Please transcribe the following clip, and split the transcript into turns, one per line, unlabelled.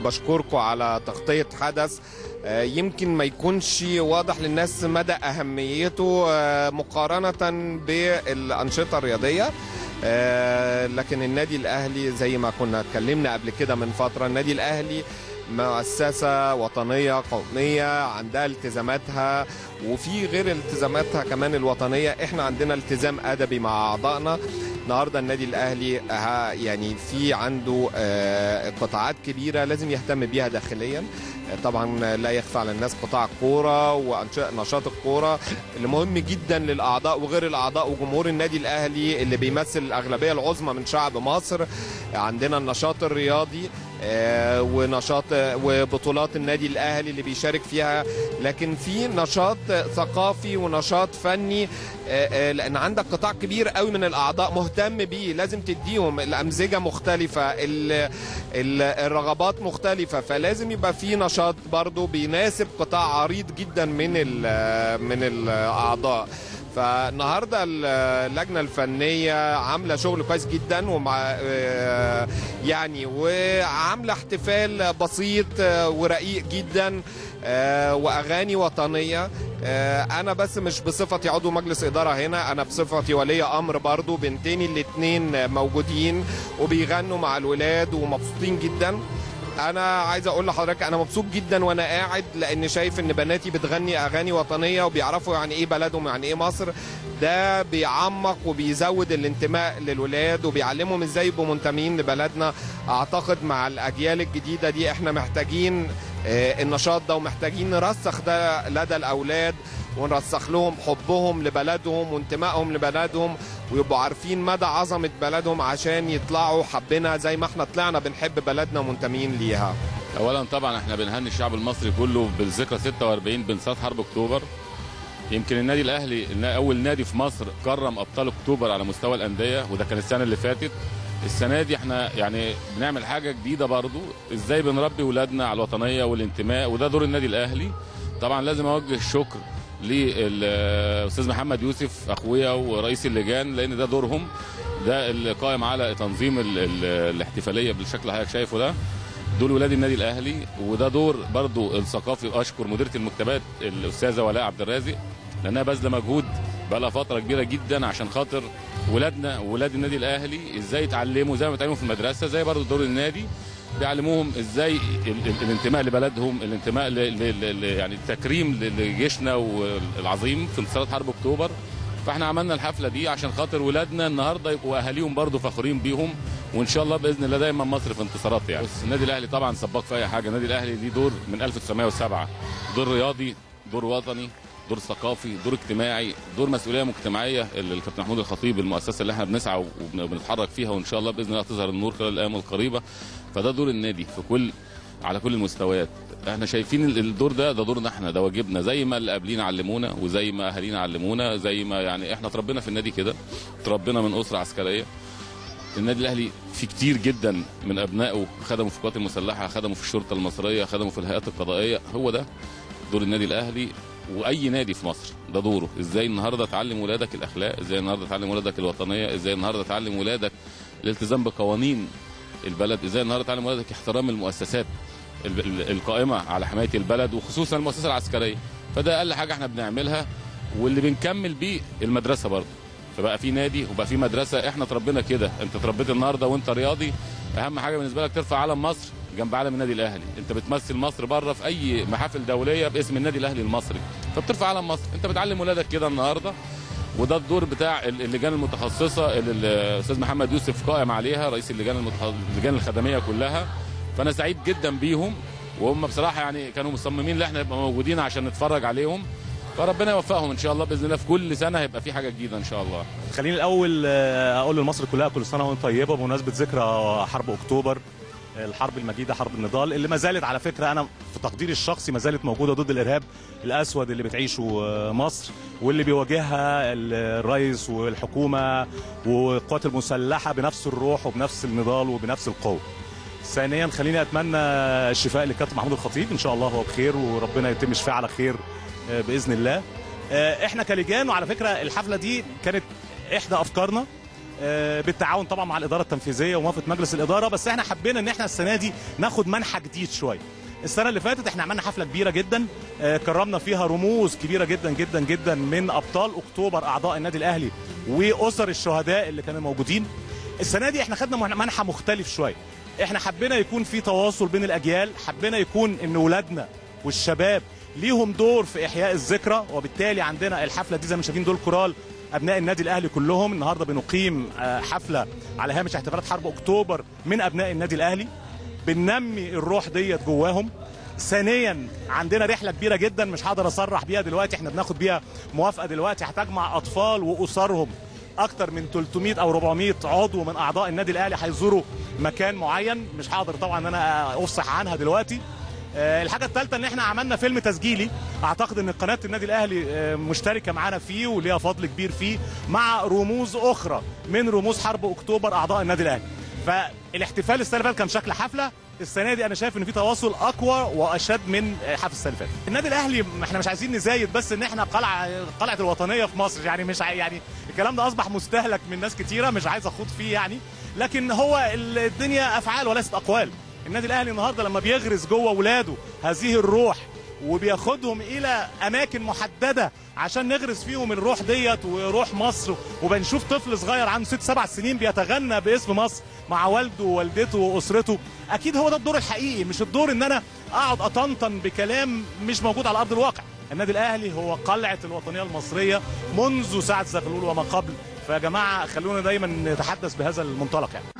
بشكركم على تغطية حدث آه، يمكن ما يكونش واضح للناس مدى أهميته آه، مقارنة بالأنشطة الرياضية. آه، لكن النادي الأهلي زي ما كنا اتكلمنا قبل كده من فترة النادي الأهلي مؤسسة وطنية قومية عندها التزاماتها وفي غير التزاماتها كمان الوطنية إحنا عندنا التزام أدبي مع أعضائنا. النهاردة النادي الأهلي ها- يعني في عنده آه، قطاعات كبيرة لازم يهتم بيها داخليا. آه، طبعا لا يخفى على الناس قطاع الكورة ونشاط الكورة اللي مهم جدا للأعضاء وغير الأعضاء وجمهور النادي الأهلي اللي بيمثل الأغلبية العظمى من شعب مصر. عندنا النشاط الرياضي ونشاط وبطولات النادي الأهلي اللي بيشارك فيها. لكن في نشاط ثقافي ونشاط فني آه، آه، لأن عندك قطاع كبير قوي من الأعضاء مهتم بيه. لازم تديهم الأمزجة مختلفة ال- ال- الرغبات مختلفة. فلازم يبقى في نشاط برضو بيناسب قطاع عريض جدا من من الأعضاء. فالنهارده اللجنة الفنية عاملة شغل كويس جدا ومع آه، يعني وعاملة احتفال بسيط آه، ورقيق جدا آه، وأغاني وطنية. أنا بس مش بصفتي عضو مجلس إدارة هنا أنا بصفتي ولي أمر برضو. بنتين الاتنين موجودين وبيغنوا مع الولاد ومبسوطين جدا. أنا عايز أقول لحضرتك أنا مبسوط جدا وأنا قاعد لأن شايف إن بناتي بتغني أغاني وطنية وبيعرفوا يعني إيه بلدهم يعني إيه مصر. ده بيعمق وبيزود الانتماء للولاد وبيعلمهم إزاي يبقوا منتمين لبلدنا. أعتقد مع الأجيال الجديدة دي إحنا محتاجين آه، النشاط ده ومحتاجين نرسخ ده لدى الأولاد. ونرسخ لهم حبهم لبلدهم وانتمائهم لبلدهم ويبقوا عارفين مدى عظمة بلدهم عشان يطلعوا حبنا زي ما إحنا طلعنا بنحب بلدنا ومنتمين ليها.
اولا طبعا إحنا بنهني الشعب المصري كله بالذكرى 46 بانسات حرب أكتوبر. يمكن النادي الأهلي أول نادي في مصر كرم أبطال أكتوبر على مستوى الأندية وده كان السنة اللي فاتت. السنة دي إحنا يعني بنعمل حاجة جديدة برضو. إزاي بنربي ولادنا على الوطنية والانتماء؟ وده دور النادي الأهلي. طبعا لازم أوجه الشكر للأستاذ محمد يوسف أخويا ورئيس اللجان لأن ده دورهم. ده اللي قائم على تنظيم ال ال الاحتفالية بالشكل اللي حضرتك شايفه ده. دول ولاد النادي الأهلي وده دور برضو الثقافي. أشكر مديرة المكتبات الأستاذة ولاء عبد الرازق لأنها باذله مجهود بقى لها فترة كبيرة جدا عشان خاطر ولادنا وولاد النادي الأهلي إزاي يتعلموا زي ما بيتعلموا في المدرسة زي برضو دور النادي. بيعلموهم إزاي ال- ال- الانتماء لبلدهم الانتماء ل ل ل يعني التكريم لجيشنا والعظيم في انتصارات حرب أكتوبر. فاحنا عملنا الحفلة دي عشان خاطر ولادنا النهارده يبقوا أهاليهم برضو فخورين بيهم وإن شاء الله بإذن الله دايما مصر في انتصارات يعني. بس. النادي الأهلي طبعا سباق في أي حاجة. النادي الأهلي ليه دور من 1907 دور رياضي دور وطني. دور ثقافي دور اجتماعي دور مسؤولية مجتمعية اللي الكابتن محمود الخطيب المؤسسة اللي إحنا بنسعى وبنتحرك فيها وإن شاء الله بإذن الله تظهر النور خلال الأيام القريبة. فده دور النادي في كل على كل المستويات. إحنا شايفين ال- الدور ده ده دورنا إحنا ده واجبنا. زي ما اللي قبلينا علمونا وزي ما أهالينا علمونا زي ما يعني إحنا اتربينا في النادي كده. اتربينا من أسرة عسكرية. النادي الأهلي في كتير جدا من أبنائه خدموا في القوات المسلحة خدموا في الشرطة المصرية خدموا في الهيئات القضائية. هو ده دور النادي الأهلي. وأي نادي في مصر ده دوره. إزاي النهارده تعلم ولادك الأخلاق؟ إزاي النهارده تعلم ولادك الوطنية؟ إزاي النهارده تعلم ولادك الالتزام بقوانين البلد؟ إزاي النهارده تعلم ولادك احترام المؤسسات ال- ال- القائمة على حماية البلد وخصوصا المؤسسة العسكرية. فده أقل حاجة إحنا بنعملها واللي بنكمل بيه المدرسة برضه. فبقى في نادي وبقى في مدرسة. إحنا اتربينا كده. أنت اتربيت النهارده وأنت رياضي أهم حاجة بالنسبة لك ترفع علم مصر جنب علم النادي الأهلي. أنت بتمثل مصر بره في أي محافل دولية باسم النادي الأهلي المصري. فبترفع علم مصر. أنت بتعلم ولادك كده النهارده وده الدور بتاع ال- اللجان المتخصصة اللي الاستاذ محمد يوسف قائم عليها رئيس اللجان. اللجان الخدمية كلها. فأنا سعيد جدا بيهم وهم بصراحة يعني كانوا مصممين إن إحنا نبقى موجودين عشان نتفرج عليهم. فربنا يوفقهم إن شاء الله بإذن الله. في كل سنة هيبقى في حاجة جديدة إن شاء الله.
خليني الأول آه، أقول لمصر كلها كل سنة وأنت طيبة بمناسبة ذكرى حرب أكتوبر الحرب المجيدة حرب النضال اللي ما زالت على فكرة أنا في تقديري الشخصي ما زالت موجودة ضد الإرهاب الأسود اللي بتعيشه آه، مصر واللي بيواجهها الرئيس والحكومة والقوات المسلحة بنفس الروح وبنفس النضال وبنفس القوة. ثانيا خليني أتمنى الشفاء للكابتن محمود الخطيب. إن شاء الله هو بخير وربنا يتم شفاء على خير. آه، بإذن الله. آه، إحنا كلجان وعلى فكرة الحفلة دي كانت إحدى أفكارنا آه، بالتعاون طبعا مع الإدارة التنفيذية وموافقة مجلس الإدارة بس إحنا حبينا إن إحنا السنة دي ناخد منحى جديد شوية. السنة اللي فاتت إحنا عملنا حفلة كبيرة جدا آه، كرمنا فيها رموز كبيرة جدا جدا جدا من أبطال أكتوبر أعضاء النادي الأهلي وأسر الشهداء اللي كانوا موجودين. السنة دي إحنا خدنا منحى مختلف شوية. إحنا حبينا يكون في تواصل بين الأجيال حبينا يكون إن ولادنا والشباب ليهم دور في إحياء الذكرى وبالتالي عندنا الحفلة دي زي ما شايفين دول كورال أبناء النادي الأهلي كلهم. النهارده بنقيم آه، حفلة على هامش احتفالات حرب أكتوبر من أبناء النادي الأهلي. بننمي الروح ديت جواهم. ثانيا عندنا رحلة كبيرة جدا مش هقدر أصرح بيها دلوقتي إحنا بناخد بيها موافقة دلوقتي. هتجمع أطفال وأسرهم أكتر من 300 أو 400 عضو من أعضاء النادي الأهلي هيزوروا مكان معين. مش هقدر طبعا إن أنا أفصح عنها دلوقتي. الحاجة الثالثه إن إحنا عملنا فيلم تسجيلي. أعتقد إن قناة النادي الأهلي آه، مشتركة معانا فيه وليها فضل كبير فيه مع رموز أخرى من رموز حرب أكتوبر أعضاء النادي الأهلي. فالاحتفال السنة اللي كان شكل حفلة. السنة دي أنا شايف إن في تواصل أقوى وأشد من آه، حفل السنة النادي الأهلي إحنا مش عايزين نزايد بس إن إحنا قلعة قلعة الوطنية في مصر. يعني مش يعني الكلام ده أصبح مستهلك من ناس كتيرة مش عايز أخوض فيه يعني. لكن هو الدنيا أفعال وليست أقوال. النادي الأهلي النهارده لما بيغرس جوه ولاده هذه الروح وبياخدهم إلى أماكن محددة عشان نغرس فيهم الروح ديت وروح مصر. وبنشوف طفل صغير عنده ست سبع سنين بيتغنى باسم مصر مع والده ووالدته وأسرته. أكيد هو ده الدور الحقيقي مش الدور إن أنا أقعد أطنطن بكلام مش موجود على أرض الواقع. النادي الأهلي هو قلعة الوطنية المصرية منذ ساعة زغلول وما قبل. فيا جماعة خلونا دايما نتحدث بهذا المنطلق يعني.